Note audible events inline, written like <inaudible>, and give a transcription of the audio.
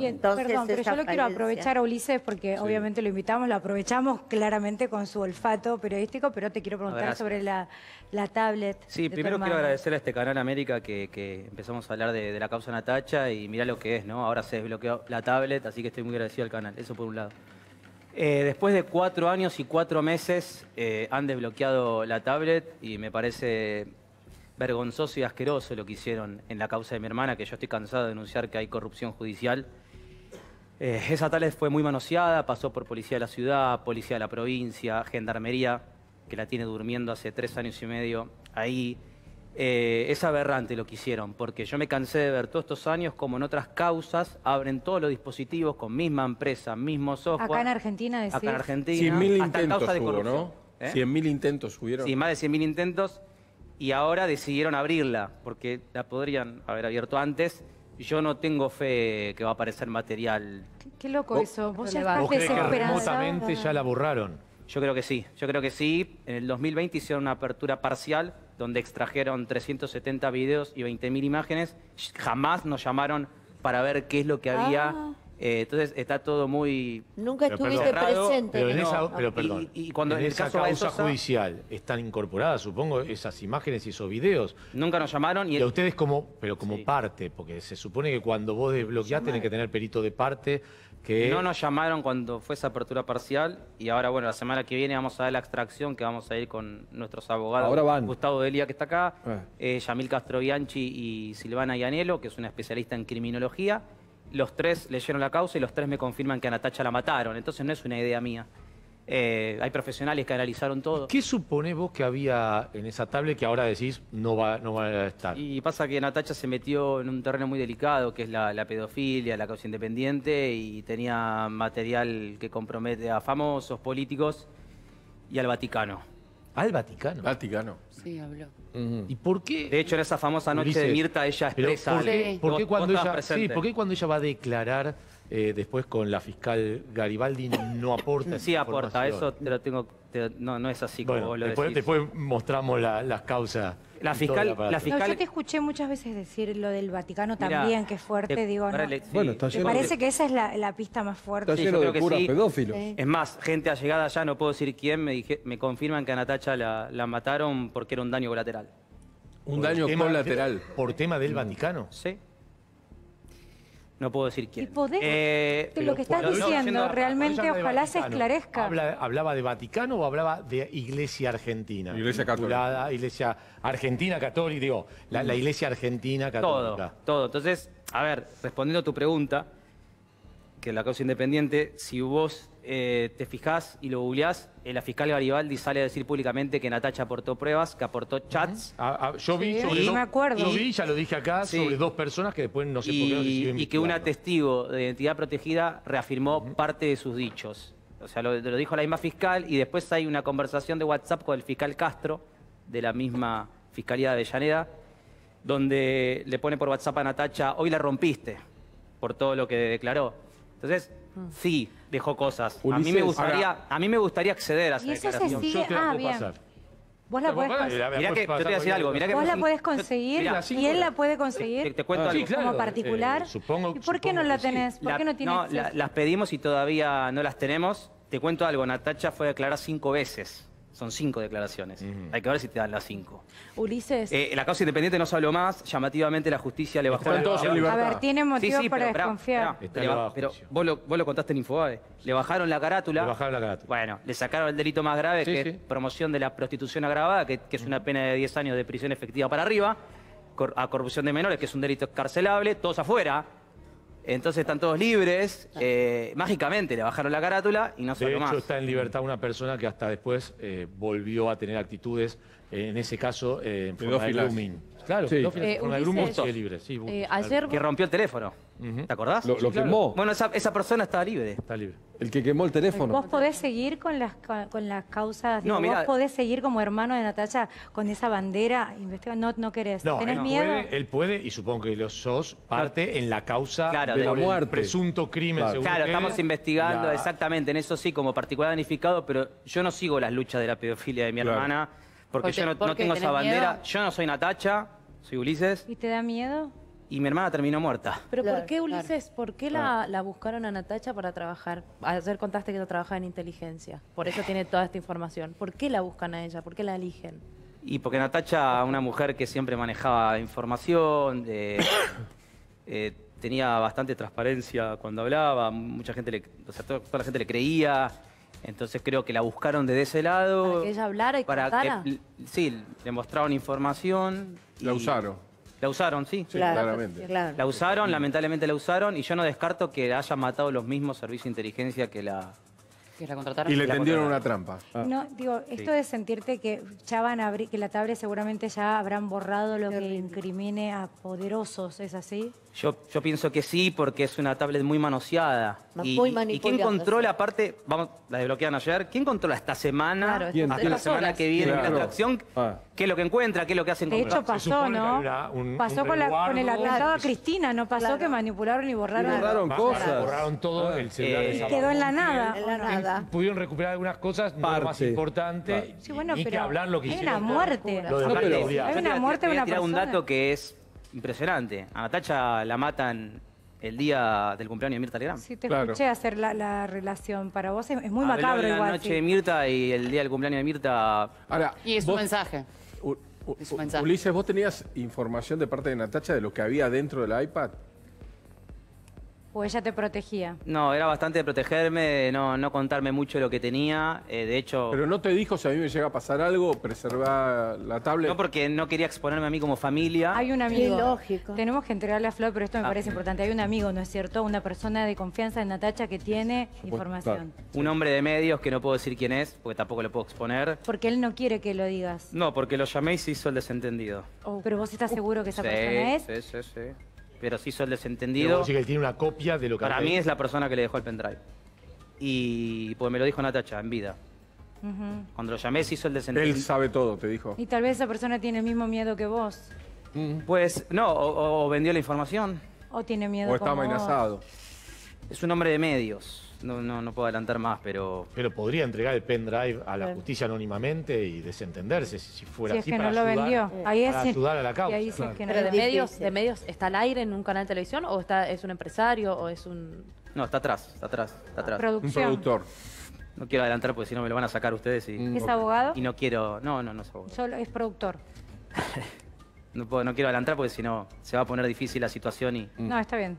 Entonces, perdón, pero yo lo quiero aprovechar a Ulises porque obviamente lo invitamos, lo aprovechamos claramente con su olfato periodístico, pero te quiero preguntar Gracias. sobre la, la tablet. Sí, primero quiero agradecer a este canal América que, que empezamos a hablar de, de la causa Natacha y mirá lo que es, ¿no? Ahora se desbloqueó la tablet, así que estoy muy agradecido al canal, eso por un lado. Eh, después de cuatro años y cuatro meses eh, han desbloqueado la tablet y me parece vergonzoso y asqueroso lo que hicieron en la causa de mi hermana, que yo estoy cansado de denunciar que hay corrupción judicial. Eh, esa tablet fue muy manoseada, pasó por policía de la ciudad, policía de la provincia, gendarmería, que la tiene durmiendo hace tres años y medio ahí. Eh, es aberrante lo que hicieron, porque yo me cansé de ver todos estos años como en otras causas abren todos los dispositivos con misma empresa, mismo software. Acá en Argentina decís. Acá en Argentina. 100.000 hasta en intentos causa de hubo, corrupción. ¿no? ¿Eh? 100.000 intentos hubieron. Sí, más de 100.000 intentos y ahora decidieron abrirla porque la podrían haber abierto antes. Yo no tengo fe que va a aparecer material. Qué, qué loco eso. Vos ya ¿Vos estás crees que desesperanzado. remotamente ya la borraron? Yo creo que sí, yo creo que sí. En el 2020 hicieron una apertura parcial donde extrajeron 370 videos y 20.000 imágenes. Jamás nos llamaron para ver qué es lo que había. Ah. Eh, entonces está todo muy... Nunca Pero, estuviste cerrado, presente. Pero en esa, no, pero y- perdón, y cuando en en el esa caso causa Baezosa- judicial están incorporadas, supongo, esas imágenes y esos videos. Nunca nos llamaron y... Y a ustedes como, pero como Sí. parte, porque se supone que cuando vos desbloqueás tenés que tener perito de parte que... No nos llamaron cuando fue esa apertura parcial y ahora, bueno, la semana que viene vamos a ver la extracción que vamos a ir con nuestros abogados. Ahora van. Gustavo Delia, que está acá, Ah. eh, Yamil Castro Bianchi y Silvana Ianelo, que es una especialista en criminología. Los tres leyeron la causa y los tres me confirman que a Natacha la mataron. Entonces no es una idea mía. Eh, hay profesionales que analizaron todo. ¿Qué suponés vos que había en esa tablet que ahora decís no va, no va a estar? Y pasa que Natacha se metió en un terreno muy delicado, que es la, la pedofilia, la causa independiente, y tenía material que compromete a famosos, políticos y al Vaticano. Al Vaticano. Vaticano. Sí, habló. ¿Y por qué? De hecho, en esa famosa noche de Ulises, Mirta, ella pero expresa... ¿por qué, por qué cuando ella, sí. ¿por qué cuando ella va a declarar eh, después con la fiscal Garibaldi no aporta? esa Sí aporta, eso te lo tengo... te- no, no es así como Bueno, vos lo después, decís. después mostramos la- las causas. La fiscal- la No, fiscal- yo te escuché muchas veces decir lo del Vaticano Mirá, también, que es fuerte, te- digo, ahora ¿no? le- sí. Bueno, está Me lleno parece de, que esa es la, la pista más fuerte. está Sí, yo lleno creo de puras sí. pedófilos. Sí. Es más, gente allegada ya, no puedo decir quién, me, dije, me confirman que a Natacha la, la mataron porque era un daño colateral. Un Por daño tema- colateral. ¿Por tema del Vaticano? ¿Sí? No puedo decir quién. ¿Y podés? Eh, lo que estás no, diciendo, realmente ojalá se esclarezca. habla- ¿Hablaba de Vaticano o hablaba de Iglesia Argentina? Iglesia Católica. Iglesia Argentina Católica, digo, la, la Iglesia Argentina Todo, Católica. todo. Entonces, a ver, respondiendo a tu pregunta, que la causa independiente, si vos eh, te fijás y lo googleás, eh, la fiscal Garibaldi sale a decir públicamente que Natacha aportó pruebas, que aportó chats. Ah, ah, yo vi Sí, sobre y dos- me acuerdo. Yo vi, ya lo dije acá, Sí. sobre dos personas que después no sé por qué no se y, que una vinculando. testigo de identidad protegida reafirmó parte de sus dichos. O sea, lo, lo dijo la misma fiscal y después hay una conversación de WhatsApp con el fiscal Castro, de la misma Fiscalía de Avellaneda, donde le pone por WhatsApp a Natacha, hoy la rompiste, por todo lo que declaró. Entonces, sí, dejó cosas. a, mí me Ulises, gustaría, a mí me gustaría acceder a esa Y eso se declaración. sigue. Yo te la ah, puedo bien. pasar. Vos la Te podés conseguir. Mirá que, yo te voy a decir algo, mirá que Vos la podés yo- conseguir mirá, y él la puede te, conseguir te cuento Ah, algo. sí, claro. como particular. Eh, supongo- ¿Y por qué no la que sí. tenés? ¿Por qué no tiene no, la- las pedimos y todavía no las tenemos. Te cuento algo, Natacha fue a declarar cinco veces. Son cinco declaraciones. Hay que ver si te dan las cinco. Ulises, Eh, la causa independiente no se habló más. Llamativamente la justicia le bajó la todos en a ver, tiene Sí, motivos sí, para pero, esperá, desconfiar. pero vos lo, vos lo contaste en Infobae. Le bajaron la carátula. Le bajaron la carátula. Bueno, le sacaron el delito más grave, Sí, que sí. es promoción de la prostitución agravada, que, que es una pena de 10 años de prisión efectiva para arriba, cor- a corrupción de menores, que es un delito carcelable, todos afuera. Entonces están todos libres. eh, mágicamente le bajaron la carátula y no se De hecho, más. está en libertad una persona que hasta después eh, volvió a tener actitudes, eh, en ese caso, eh, en forma de grooming. Claro, Sí. en Eh, forma de Ulises, grooming sigue libre. Sí, Eh, ayer Que rompió el teléfono. ¿Te acordás? Lo, lo claro. quemó. Bueno, esa, esa persona está libre. Está libre. El que quemó el teléfono. ¿Vos podés seguir con las, ca- con las causas? No, mirá. ¿Vos podés seguir como hermano de Natacha con esa bandera? investigando? No, no querés. No, ¿Tenés él miedo? puede, él puede, y supongo que lo sos, parte en la causa Claro, de la muerte. presunto crimen. Claro. estamos investigando La- exactamente, en eso sí, como particular danificado, pero yo no sigo las luchas de la pedofilia de mi Claro. hermana, porque ¿Por yo no, tengo esa ¿Tenés bandera. miedo? Yo no soy Natacha, soy Ulises. ¿Y te da miedo? Y mi hermana terminó muerta. Pero Claro, ¿por qué, claro. Ulises, por qué Ah. la, la buscaron a Natacha para trabajar? Ayer contaste que trabajaba en inteligencia, por eso tiene toda esta información. ¿Por qué la buscan a ella? ¿Por qué la eligen? Y porque Natacha, una mujer que siempre manejaba información, de- <coughs> eh, tenía bastante transparencia cuando hablaba, mucha gente le, o sea, to- toda la gente le creía, entonces creo que la buscaron desde ese lado. Para que ella hablara y para contara. que- sí, le mostraron información. La y- usaron. La usaron, sí. Sí, claramente. claro. La usaron, lamentablemente la usaron, y yo no descarto que la hayan matado los mismos servicios de inteligencia que la... Que la contrataron. Y le tendieron una trampa. No, digo, esto de sentirte que ya van a abrir, que la tablet seguramente ya habrán borrado lo que incrimine a poderosos, ¿es así? Yo, yo pienso que sí, porque es una tablet muy manoseada. Ma- y, muy y- y quién controla, aparte, vamos, la desbloquearon ayer, ¿quién controla esta semana? Claro, ¿Quién? la semana que viene ¿Quién la atracción? Ah. ¿Qué es lo que encuentra? ¿Qué es lo que hacen De con hecho Se pasó, ¿no? un- pasó un con, la- con el atentado a Cristina, ¿no pasó Claro. que manipularon y borraron? Y borraron cosas. Borraron todo, Ah. el celular Eh, de Y Salvador quedó en la nada. En la nada. Pudieron recuperar algunas cosas, no lo más Parte. importante. Sí, bueno, pero que hablar lo que hay hicieron. una muerte. Lo de No, Blanca pero- Uriarte. Hay una muerte te de una tirar un persona. dato que es impresionante. A Natacha la matan el día del cumpleaños de Mirta Legrand. Sí, te Claro. escuché hacer la, la relación. Para vos es, es muy Habló macabro de la igual. noche sí. de Mirta y el día del cumpleaños de Mirta Ahora, Y es un vos- mensaje. U- U- Es un mensaje. Ulises, ¿vos tenías información de parte de Natacha de lo que había dentro del iPad? O ella te protegía. No, era bastante de protegerme, de no, no contarme mucho de lo que tenía. eh, de hecho, Pero no te dijo si a mí me llega a pasar algo, preservar la tablet. no porque no quería exponerme a mí como familia. Hay un Sí, amigo. lógico. Tenemos que entregarle a Flor, pero esto me Ah. parece importante. Hay un amigo, ¿no es cierto? Una persona de confianza de Natacha que tiene información. Un hombre de medios que no puedo decir quién es, porque tampoco lo puedo exponer. Porque él no quiere que lo digas. No, porque lo llamé y se hizo el desentendido. Pero vos estás seguro que esa sí, persona es. sí, sí, sí. Pero se hizo el Pero desentendido. decís que él tiene una copia de lo que Para había mí es la persona que le dejó el pendrive. Y pues me lo dijo Natacha en vida. Cuando lo llamé se hizo el Él desentendido. sabe todo, te dijo. Y tal vez esa persona tiene el mismo miedo que vos. Pues no, o, o vendió la información. O tiene miedo O está como vos. amenazado. Es un hombre de medios. No, no, no puedo adelantar más, pero Pero podría entregar el pendrive a la justicia anónimamente y desentenderse si, si fuera Si es así que para no lo ayudar, vendió. Ahí es para ayudar a la causa. ahí sí es que no ¿Pero de medios, de medios está al aire en un canal de televisión o está, es un empresario o es un... no, está atrás, está atrás, está atrás. Un Producción. productor. No quiero adelantar porque si no me lo van a sacar ustedes y, ¿Es abogado? y no quiero, no, no, no es abogado. Solo es productor. <laughs> No, puedo, no quiero adelantar porque si no se va a poner difícil la situación y No, está bien.